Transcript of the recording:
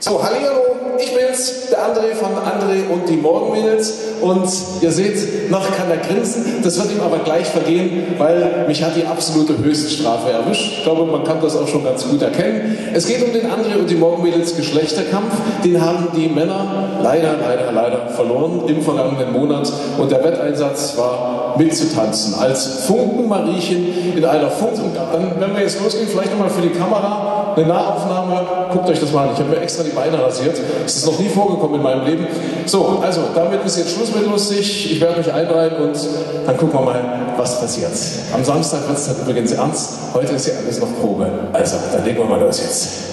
So, hallo, ich bin's, der André von André und die Morgenmädels. Und ihr seht, noch kann er grinsen. Das wird ihm aber gleich vergehen, weil mich hat die absolute Höchststrafe erwischt. Ich glaube, man kann das auch schon ganz gut erkennen. Es geht um den André und die Morgenmädels Geschlechterkampf. Den haben die Männer leider, leider, leider verloren im vergangenen Monat. Und der Wetteinsatz war mitzutanzen als Funkenmariechen in einer Funken. Dann, wenn wir jetzt losgehen, vielleicht nochmal für die Kamera eine Nahaufnahme. Guckt euch das mal an. Ich habe mir extra die Beine rasiert. Das ist noch nie vorgekommen in meinem Leben. So, also damit ist jetzt Schluss mit lustig. Ich werde mich einreihen und dann gucken wir mal, was passiert. Am Samstag wird es dann übrigens ernst. Heute ist ja alles noch Probe. Also, dann legen wir mal los jetzt.